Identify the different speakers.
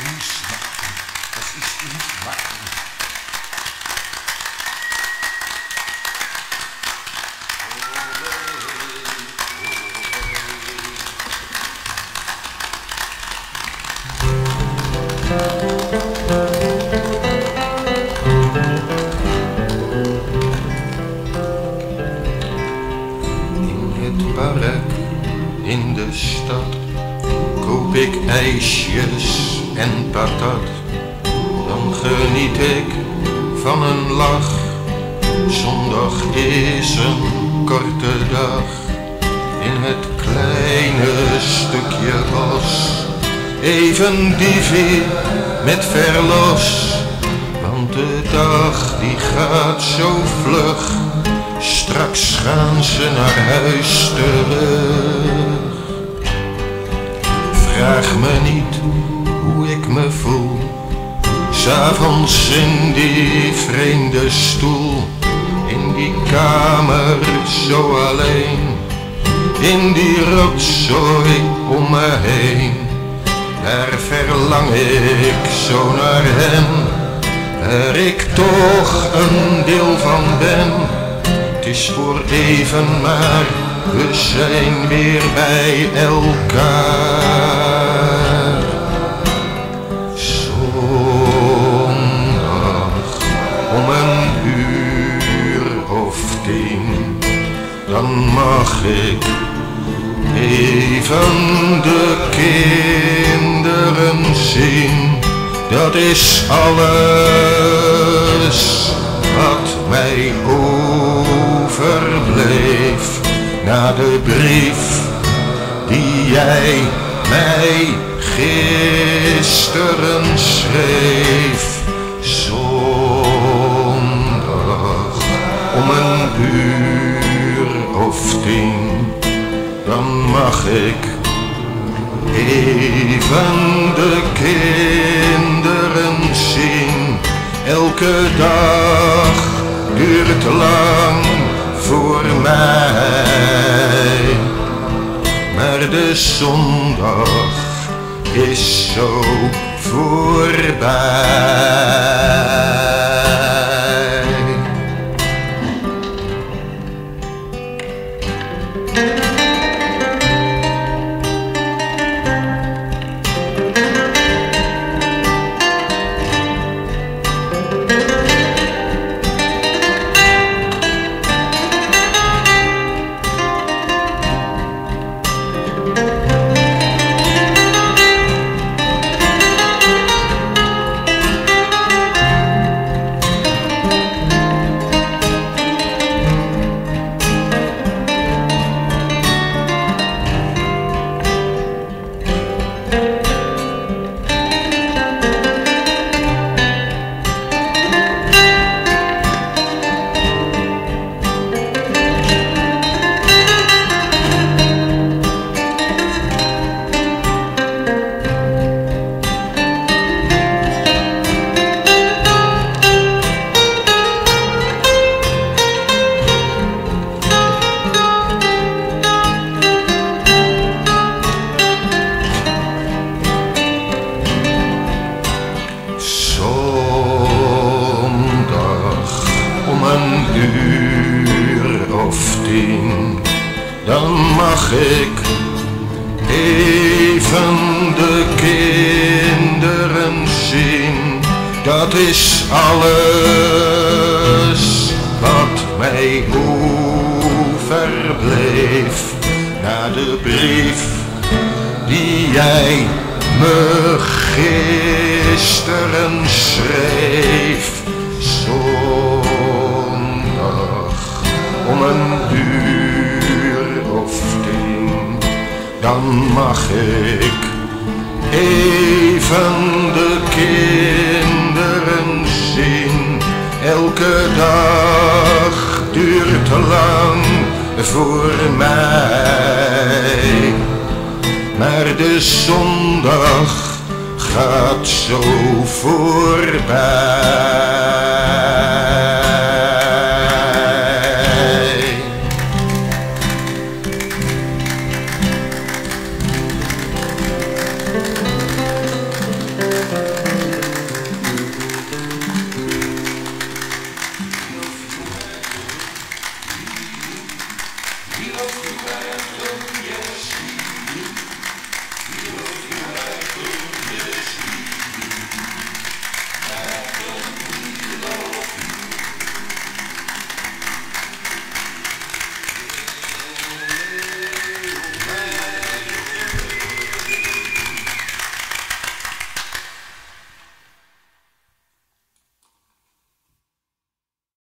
Speaker 1: nicht wacken. Das ist nicht wacken. IJsjes en patat. Dan geniet ik van een lach. Zondag is een korte dag. In het kleine stukje bos. Even divi met verlos. Want de dag die gaat zo vlug. Straks gaan ze naar huis terug. Vraag me niet hoe ik me voel. S'avonds in die vreemde stoel. In die kamer zo alleen. In die rotzooi om me heen. Daar verlang ik zo naar hen. Waar ik toch een deel van ben. Het is voor even, maar we zijn weer bij elkaar. Zondag om een uur of tien, dan mag ik even de kinderen zien. Dat is alles wat mij overbleef na de brief die jij mij gisteren schreef. Zondag om een uur of tien, dan mag ik even de kinderen zien. Elke dag duurt lang voor mij. Maar de zondag is zo voorbij. Een uur of tien, dan mag ik even de kinderen zien. Dat is alles wat mij overbleef na de brief die jij me gisteren schreef. Zondag een uur of tien, dan mag ik even de kinderen zien. Elke dag duurt te lang voor mij. Maar de zondag gaat zo voorbij.